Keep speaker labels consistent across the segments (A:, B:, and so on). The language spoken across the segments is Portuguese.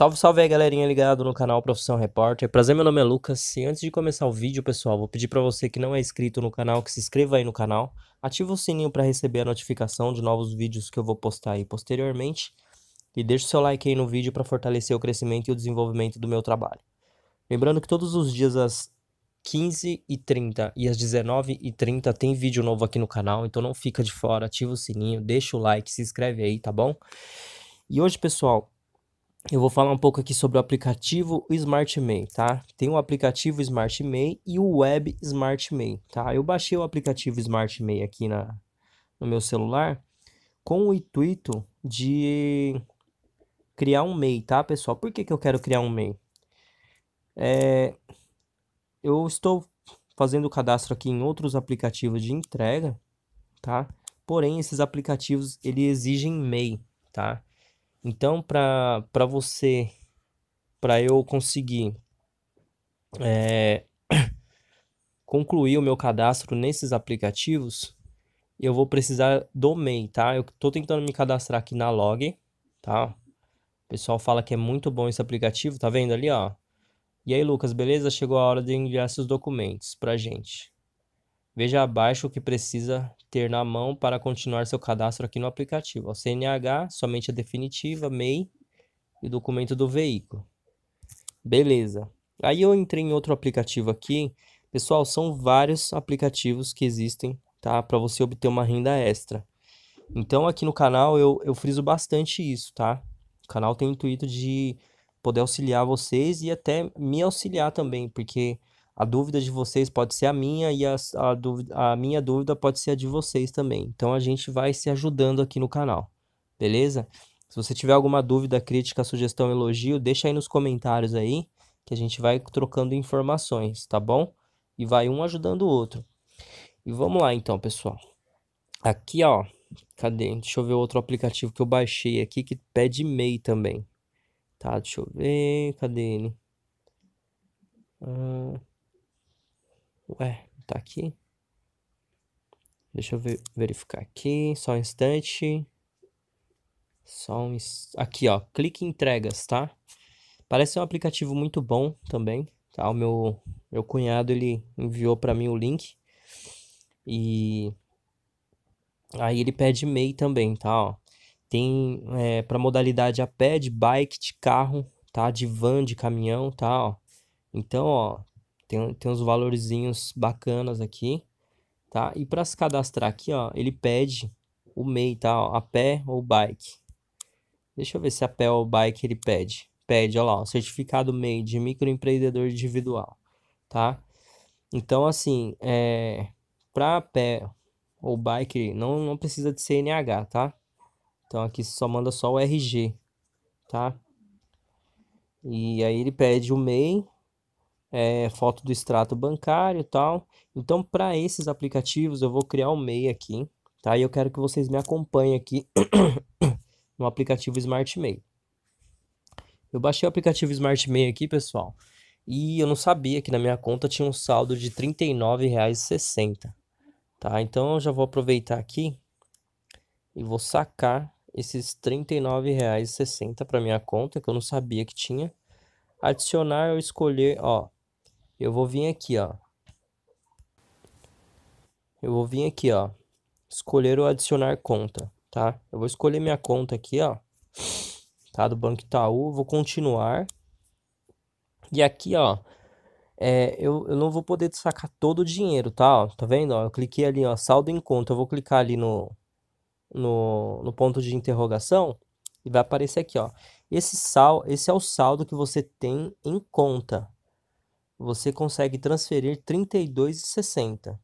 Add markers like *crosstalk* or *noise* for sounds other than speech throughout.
A: Salve, salve aí, galerinha ligado no canal Profissão Repórter. Prazer, meu nome é Lucas. E antes de começar o vídeo, pessoal, vou pedir para você que não é inscrito no canal, que se inscreva aí no canal, ativa o sininho para receber a notificação de novos vídeos que eu vou postar aí posteriormente e deixe o seu like aí no vídeo para fortalecer o crescimento e o desenvolvimento do meu trabalho. Lembrando que todos os dias às 15h30 e às 19h30 tem vídeo novo aqui no canal, então não fica de fora, ativa o sininho, deixa o like, se inscreve aí, tá bom? E hoje, pessoal, eu vou falar um pouco aqui sobre o aplicativo Smart Mail, tá? Tem o aplicativo Smart Mail e o Web Smart Mail, tá? Eu baixei o aplicativo Smart Mail aqui na, no meu celular com o intuito de criar um MEI, tá, pessoal? Por que, que eu quero criar um MEI? É, eu estou fazendo o cadastro aqui em outros aplicativos de entrega, tá? Porém, esses aplicativos, eles exigem MEI, tá? Então, para você, para eu conseguir é, *coughs* concluir o meu cadastro nesses aplicativos, eu vou precisar do MEI, tá? Eu estou tentando me cadastrar aqui na Log, tá? O pessoal fala que é muito bom esse aplicativo, tá vendo ali, ó? E aí, Lucas, beleza? Chegou a hora de enviar seus documentos pra gente. Veja abaixo o que precisa ter na mão para continuar seu cadastro aqui no aplicativo. O CNH, somente a definitiva, MEI e documento do veículo. Beleza. Aí eu entrei em outro aplicativo aqui. Pessoal, são vários aplicativos que existem, tá? Para você obter uma renda extra. Então aqui no canal eu, eu friso bastante isso, tá? O canal tem o intuito de poder auxiliar vocês e até me auxiliar também, porque a dúvida de vocês pode ser a minha e a, a, dúvida, a minha dúvida pode ser a de vocês também. Então a gente vai se ajudando aqui no canal, beleza? Se você tiver alguma dúvida, crítica, sugestão, elogio, deixa aí nos comentários aí, que a gente vai trocando informações, tá bom? E vai um ajudando o outro. E vamos lá então, pessoal. Aqui, ó, cadê? Deixa eu ver outro aplicativo que eu baixei aqui que pede e-mail também. Tá, deixa eu ver, cadê ele? Ah... Ué, tá aqui? Deixa eu ver, verificar aqui, só um instante. Só um... Aqui, ó, clique em entregas, tá? Parece um aplicativo muito bom também, tá? O meu, meu cunhado, ele enviou para mim o link. E... Aí ele pede MEI também, tá? Ó. Tem é, para modalidade a pé, de bike, de carro, tá? De van, de caminhão, tá? Ó. Então, ó, tem, tem uns valorzinhos bacanas aqui, tá? E para se cadastrar aqui, ó, ele pede o MEI, tá? Ó, a pé ou bike. Deixa eu ver se a pé ou bike ele pede. Pede, ó lá, o certificado MEI de microempreendedor individual, tá? Então, assim, é, para pé ou bike não, não precisa de CNH, tá? Então aqui só manda só o RG, tá? E aí ele pede o MEI é, foto do extrato bancário e tal. Então, para esses aplicativos, eu vou criar um MEI aqui, tá? E eu quero que vocês me acompanhem aqui *coughs* no aplicativo Smart MEI. Eu baixei o aplicativo Smart MEI aqui, pessoal, e eu não sabia que na minha conta tinha um saldo de R$ 39,60, tá? Então, eu já vou aproveitar aqui e vou sacar esses R$ 39,60 para minha conta, que eu não sabia que tinha. Adicionar, eu escolher, ó, eu vou vir aqui, ó. Eu vou vir aqui, ó. Escolher ou adicionar conta, tá? Eu vou escolher minha conta aqui, ó. Tá? Do Banco Itaú. Vou continuar. E aqui, ó. É, eu, eu não vou poder sacar todo o dinheiro, tá? Ó, tá vendo? Ó, eu cliquei ali, ó. Saldo em conta. Eu vou clicar ali no, no, no ponto de interrogação. E vai aparecer aqui, ó. Esse, sal, esse é o saldo que você tem em conta, você consegue transferir R$ 32,60,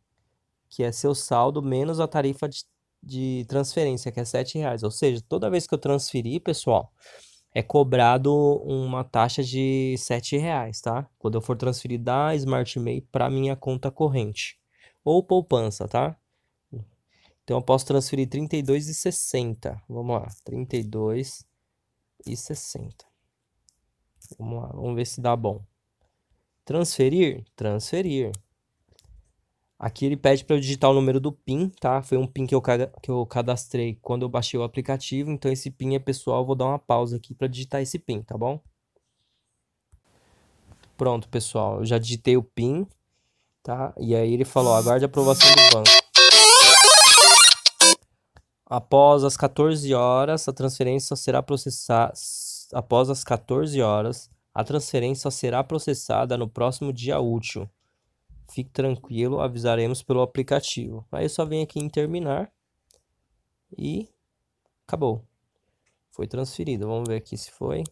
A: que é seu saldo menos a tarifa de, de transferência, que é R$ reais. Ou seja, toda vez que eu transferir, pessoal, é cobrado uma taxa de R$ reais, tá? Quando eu for transferir da Smart Mail para minha conta corrente ou poupança, tá? Então eu posso transferir R$ 32,60. Vamos lá, R$ 32,60. Vamos lá, vamos ver se dá bom. Transferir? Transferir. Aqui ele pede para eu digitar o número do PIN, tá? Foi um PIN que eu, que eu cadastrei quando eu baixei o aplicativo. Então esse PIN é pessoal, vou dar uma pausa aqui para digitar esse PIN, tá bom? Pronto, pessoal, eu já digitei o PIN, tá? E aí ele falou, aguarde a aprovação do banco. Após as 14 horas, a transferência será processada. Após as 14 horas, a transferência será processada no próximo dia útil. Fique tranquilo, avisaremos pelo aplicativo. Aí eu só venho aqui em terminar e acabou. Foi transferido. Vamos ver aqui se foi.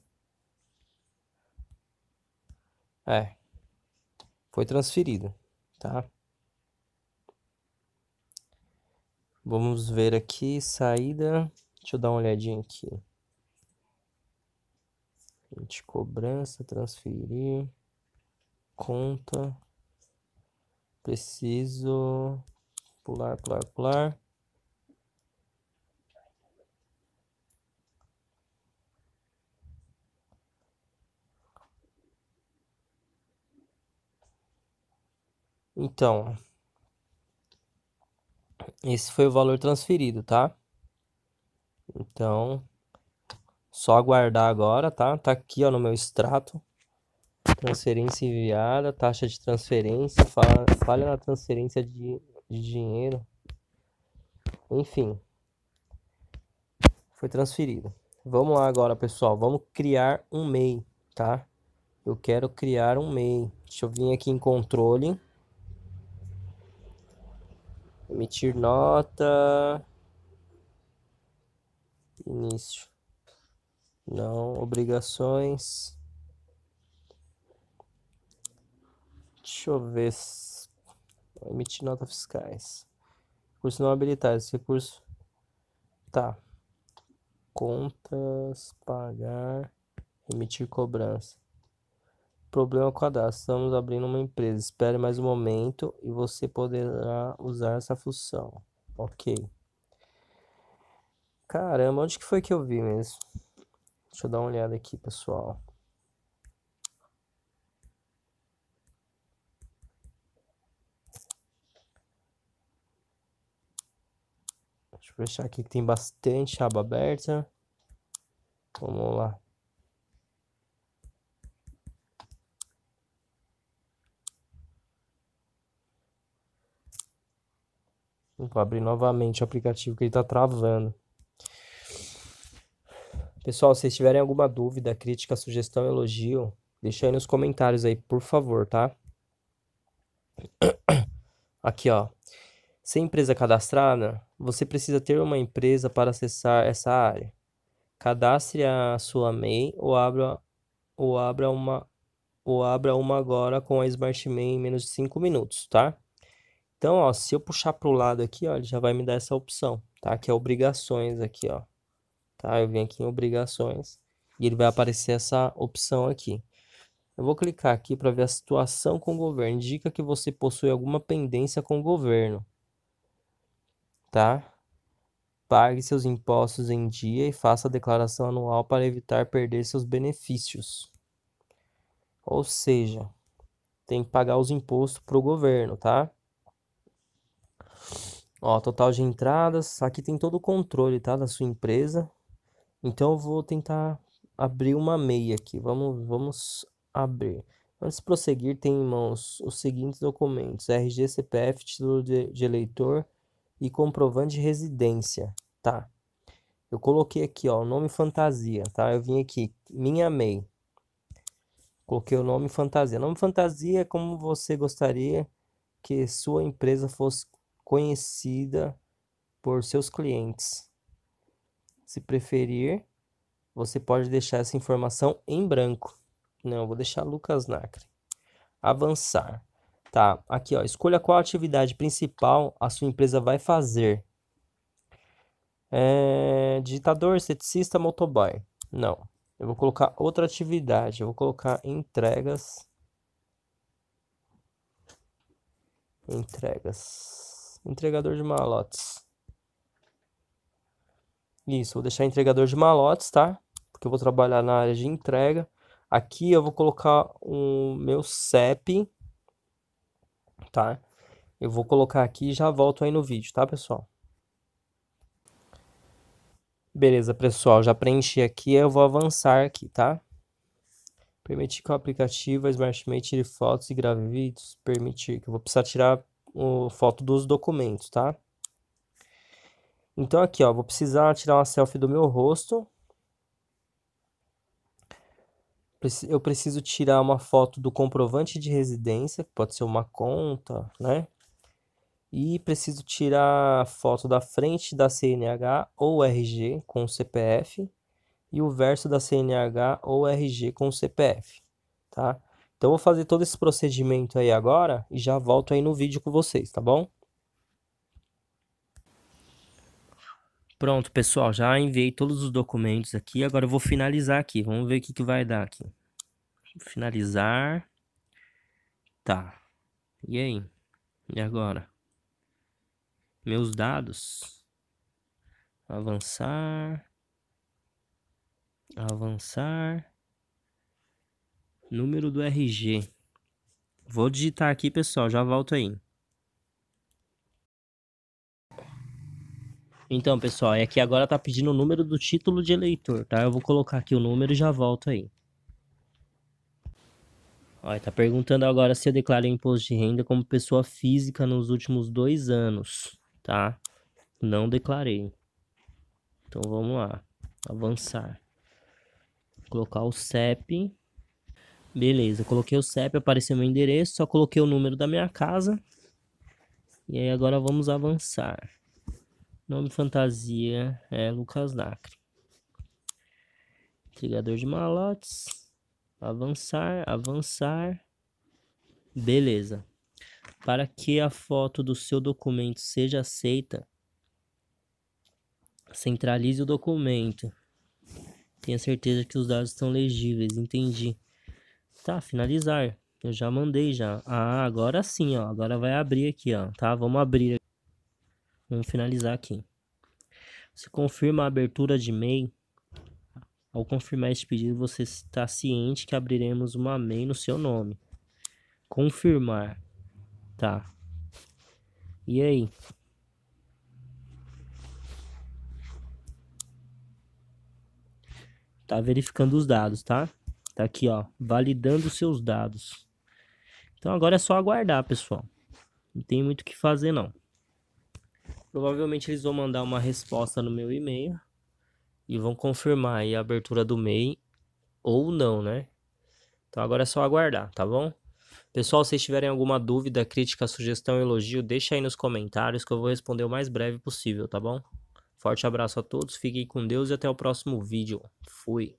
A: É. Foi transferido, tá? Vamos ver aqui, saída. Deixa eu dar uma olhadinha aqui. De cobrança, transferir, conta. Preciso pular, pular, pular. Então, esse foi o valor transferido, tá? Então, só aguardar agora, tá? Tá aqui, ó, no meu extrato. Transferência enviada, taxa de transferência, falha, na transferência de, de dinheiro. Enfim, foi transferido. Vamos lá agora, pessoal. Vamos criar um MEI, tá? Eu quero criar um MEI. Deixa eu vir aqui em controle. Emitir nota. Início. Não. Obrigações. Deixa eu ver. Emitir nota fiscais. Recursos não habilitados. Recurso. Tá. Contas. Pagar. Emitir cobrança. Problema cadastro. Estamos abrindo uma empresa. Espere mais um momento e você poderá usar essa função. Ok. Caramba, onde que foi que eu vi mesmo? Deixa eu dar uma olhada aqui, pessoal. Deixa eu fechar aqui que tem bastante aba aberta. Vamos lá. Vou abrir novamente o aplicativo que ele está travando. Pessoal, se vocês tiverem alguma dúvida, crítica, sugestão, elogio, deixa aí nos comentários aí, por favor, tá? *coughs* Aqui, ó. Sem empresa cadastrada, você precisa ter uma empresa para acessar essa área. Cadastre a sua MEI ou abra, ou abra uma ou abra uma agora com a Smart MEI em menos de 5 minutos, tá? Então, ó, se eu puxar para o lado aqui, ó, ele já vai me dar essa opção, tá? Que é obrigações aqui, ó. Tá? Eu venho aqui em obrigações e ele vai aparecer essa opção aqui. Eu vou clicar aqui para ver a situação com o governo. Indica que você possui alguma pendência com o governo. Tá? Pague seus impostos em dia e faça a declaração anual para evitar perder seus benefícios. Ou seja, tem que pagar os impostos para o governo, tá? Ó, total de entradas. Aqui tem todo o controle, tá? Da sua empresa. Então eu vou tentar abrir uma meia aqui. Vamos, vamos abrir. Antes de prosseguir, tem em mãos os seguintes documentos: RG, CPF, título de, de eleitor e comprovante de residência, tá? Eu coloquei aqui, ó, o nome fantasia, tá? Eu vim aqui, minha MEI. Coloquei o nome fantasia. Nome fantasia é como você gostaria que sua empresa fosse conhecida por seus clientes. Se preferir, você pode deixar essa informação em branco. Não, vou deixar Lucas Nacre. Avançar. Tá, aqui ó, escolha qual atividade principal a sua empresa vai fazer. É, digitador, esteticista, motoboy. Não, eu vou colocar outra atividade. Eu vou colocar entregas. Entregas. Entregador de malotes. Isso, vou deixar entregador de malotes, tá? Porque eu vou trabalhar na área de entrega. Aqui eu vou colocar o meu CEP, tá? Eu vou colocar aqui e já volto aí no vídeo, tá, pessoal? Beleza, pessoal, já preenchi aqui, eu vou avançar aqui, tá? Permitir que o aplicativo Smartmate tire fotos e grave vídeos. Permitir, que eu vou precisar tirar o foto dos documentos, tá? Então aqui, ó, vou precisar tirar uma selfie do meu rosto. Eu preciso tirar uma foto do comprovante de residência, que pode ser uma conta, né? E preciso tirar foto da frente da CNH ou RG com o CPF e o verso da CNH ou RG com o CPF, tá? Então, eu vou fazer todo esse procedimento aí agora e já volto aí no vídeo com vocês, tá bom? Pronto, pessoal, já enviei todos os documentos aqui, agora eu vou finalizar aqui, vamos ver o que, que vai dar aqui. Finalizar. Tá. E aí? E agora? Meus dados. Avançar avançar, número do RG. Vou digitar aqui, pessoal, já volto aí. Então, pessoal, é que agora tá pedindo o número do título de eleitor, tá? Eu vou colocar aqui o número e já volto aí. Olha, tá perguntando agora se eu declarei imposto de renda como pessoa física nos últimos dois anos, tá? Não declarei. Então, vamos lá. Avançar colocar o CEP. Beleza, coloquei o CEP, apareceu meu endereço, só coloquei o número da minha casa. E aí agora vamos avançar. Nome fantasia é Lucas Nacre. Entregador de malotes. Avançar, avançar. Beleza. Para que a foto do seu documento seja aceita, centralize o documento Tenha certeza que os dados estão legíveis, entendi. Tá, finalizar. Eu já mandei já. Ah, agora sim, ó. Agora vai abrir aqui, ó. Tá, vamos abrir. Vamos finalizar aqui. Você confirma a abertura de e-mail. Ao confirmar este pedido, você está ciente que abriremos uma MEI no seu nome. Confirmar. Tá. E aí? Tá verificando os dados, tá? Tá aqui, ó, validando seus dados. Então agora é só aguardar, pessoal. Não tem muito o que fazer, não. Provavelmente eles vão mandar uma resposta no meu e-mail e vão confirmar aí a abertura do MEI ou não, né? Então agora é só aguardar, tá bom? Pessoal, se tiverem alguma dúvida, crítica, sugestão, elogio, deixa aí nos comentários que eu vou responder o mais breve possível, tá bom? Forte abraço a todos, fiquem com Deus e até o próximo vídeo. Fui.